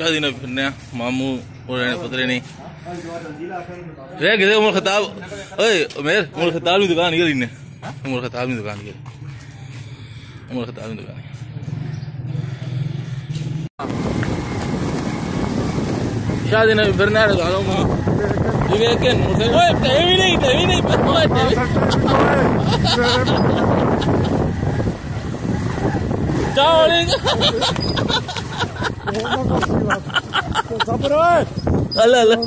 शादी फिरने, मामू और पतरे नहीं। रे किसे उमर खताब। ओए, उमेर, उमर खताब की दुकान ही ने उमर खताब की दुकान ही उमर खताब की दुकान। शादी ने फिरने लगा हूँ ये के ओए, टीवी नहीं टीवी नहीं ओए टीवी। चावलेगा अल्लाह अल्लाह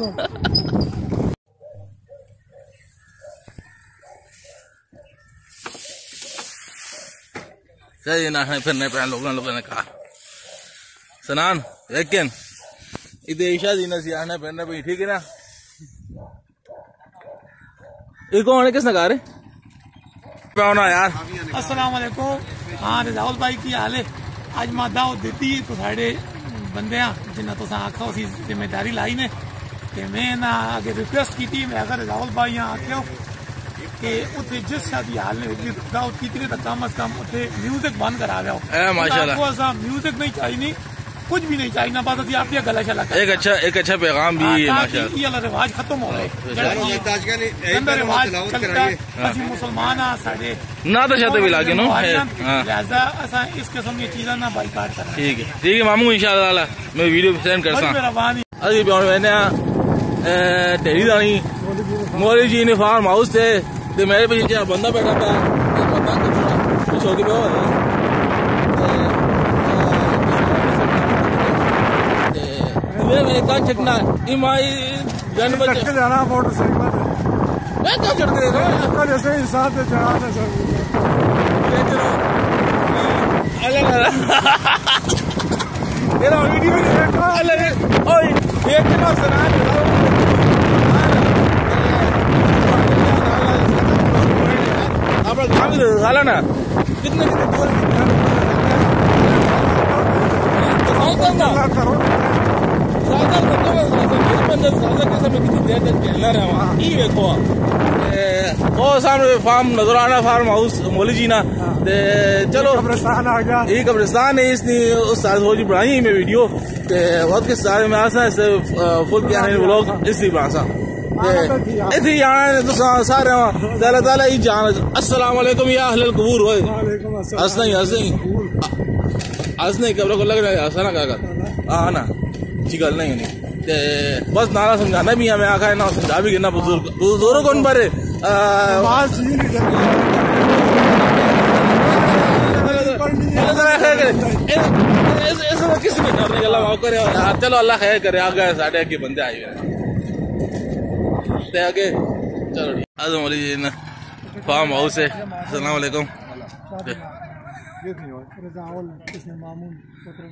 सही ना है फिरने पे लोगों लोगों ने कहा। सनान, लेकिन इधर जी ने सियाने फिरने पे, ठीक है ना? ये कौन है? किसने कहा रे? पाना यार? अस्सलाम वालेकुम हाँ रजाउल भाई, की हाल है? अज मैं दावत दी तो साढ़े ਬੰਦੇ ਆ ਜਿਨ੍ਹਾਂ ਤੋਂ ਆਖੋ ਅਸੀਂ ਜ਼ਿੰਮੇਵਾਰੀ ਲਾਈ ਨੇ ਤੇ ਮੈਂ ਨਾ ਅਗੇ ਰਿਕੁਐਸਟ ਕੀਤੀ ਮੈਂ ਅਗਰ ਰਾਹੁਲ ਭਾਈ ਆ ਆਖਿਓ ਕਿ ਉੱਥੇ ਜਿਸ ਸ਼ਾਦੀ ਹਾਲ ਨੇ ਵਿੱਚ ਦਾ ਉਤਨੀ ਤੱਕ ਕਮ ਅਸ ਕਮ ਉੱਥੇ 뮤직 ਬੰਦ ਕਰਾ ਲਿਓ ਮਾਸ਼ਾਅੱਲਾ ਕੋਈ ਸਾ 뮤직 ਨਹੀਂ ਚਾਹੀਦੀ कुछ भी नहीं चाहिए ना बस अभी आप गला शला एक अच्छा एक अच्छा पैगाम भी है ये रिवाज खत्म हो रहा। हाँ, है मुसलमान ना तो शायद इलाके नो लिहाजा इस किस्म की चीज़ें ना बाईकाट करें। ठीक है। ठीक है मामू इंशाल्लाह मैं वीडियो सेंड करता अरे ब्याण मैंने ढेरी दानी मोरी जी ने फार्म हाउस थे ते मेरे पे बंदा बैठा था बंदा कुछ होगी पे हो। ये वेका चटना इमाई जन्म जाना मोटरसाइकिल मैं क्यों चढ़ दे रहा जैसे इंसान से चढ़ा था सर। अलग तेरा वीडियो भी देखा अलग ओए देख ना सुना अपना काम दे साला ना। कितने कितने दूर तो करो। बहुत सामने फार्म नजराना फार्म हाउस मोली जी ना ते चलो कब्रिस्तान आ गया ये कब्रिस्तान है इसने उस साथ हो जी बनाई मैं वीडियो ते बहुत के सारे में आसा इससे फुल किया है व्लॉग इसलिए बनासा इथे आना तो सारे ताला ताला ही जान अस्सलाम वालेकुम या अहल कबूर होए वालेकुम अस्सलाम हंस नहीं हंस नहीं कब्र को लग रहा है। हंसना काका हाँ ना हाँ। गल नहीं बस नारा समझाना भी है आखा है ना समझा भी गिरना बुज़ुर्ग बुज़ुर्ग कौन पर किस करने गला करे चलो अल्लाह खैर करे आगे साढ़े आगे बंदे आए हुए आगे चलो ना फार्म हाउस है। अस्सलाम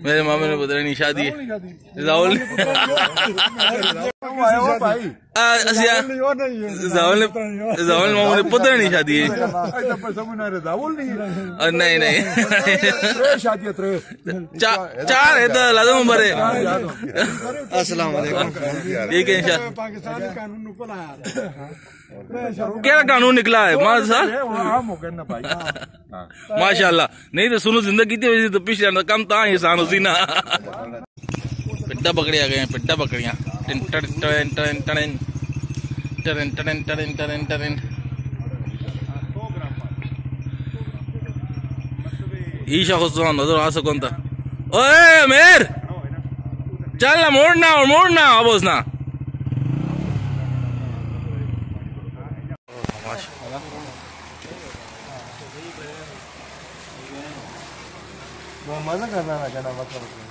मेरे मामे ने पता नहीं शादी है। राहुल अच्छा। जावल मामू ने पुत्र नहीं शादी। है। नहीं नहीं। चार है तो लाजम उम्र है। क्या कानून निकला है? माँ साहब? माशाल्लाह। नहीं तो सुनो ज़िंदगी तो पिछले तो कम ता ही सान उसी ना। पिट्टा पकड़िया गए हैं, पिट्टा पकड़िया। टन टन टन टन टन। टन टन टन टन ईशा खुद नज़र आ सको था ओए अमीर! चल मोड़ना और मोड़ना अब मज़ा करना ना कहना मतलब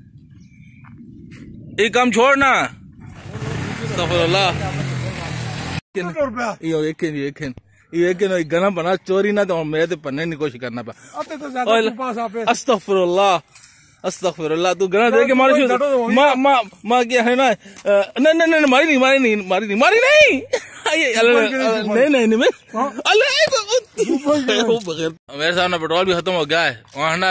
ये काम छोड़ ना। अस्तगफिरुल्लाह। रुपया। ये एक ये गना बना चोरी ना तो मेरे ते पन्ने नहीं कोशिश करना पा। अब तो अस्तगफिरुल्लाह तू गना दे के मारी माँ माँ माँ क्या है ना नहीं नहीं नहीं मारी नहीं मारी नहीं मारी नहीं मारी नहीं। नहीं नहीं नहीं मैं अल्लाह वो बगैर मेरे सामने पेट्रोल भी खत्म हो गया है। वहाँ ना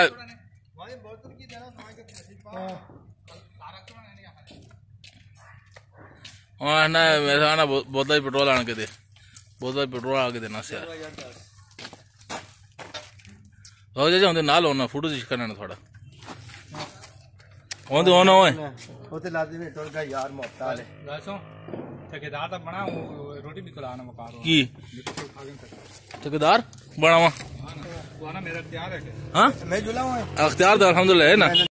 हाँ ना मेरा ना बोतल ही पेट्रोल आने के दे। बोतल पेट्रोल आके देना से। हो जाए उनके नाल होना फ़ोटो जिश करना थोड़ा। हों तो होना होए। होते तो लाते में टोल यार मोहताल है। ठेकेदार तो बना रोटी भी खिलाना मकार की? ठेकेदार? बनावा हाँ वो ना मेरा अख्तियार है हाँ? मैं जुला हूँ। अख्तियार तो अल्हम्दुलिल्लाह ना।